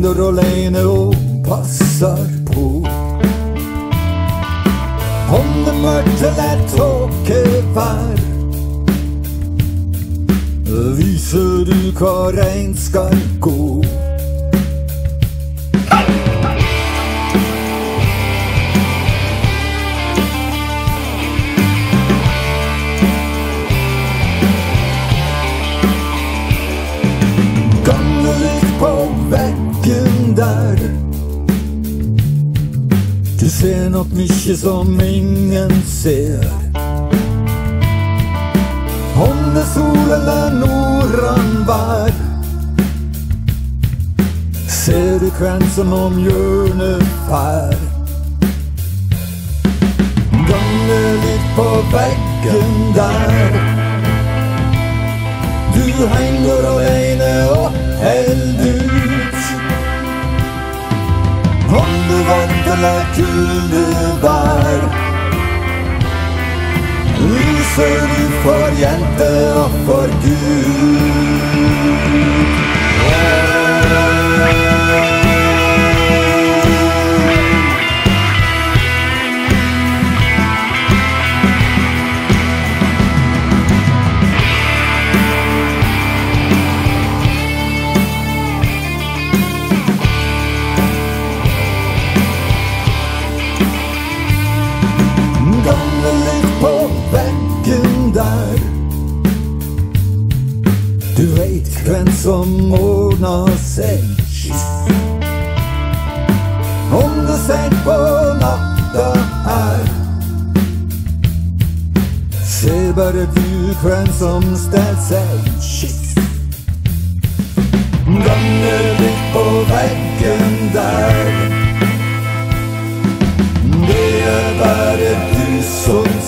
henger aleine og passer på. Om det mørkt eller tåkevær, viser du hva regn skal gå. Du ser nok mykje som ingen ser. Om det er sol eller nordanvær. Ser du hvem som om hjørnet fær. Gangelykt på veggen der. Du henger aleine og held ut. Eller kuldevær. Lyser du for jente og for Gud. Som ordner seg kyss. Om det seint på natta er, Ser bare du hvem som stell seg kyss. litt på veggen der. Det er bare du som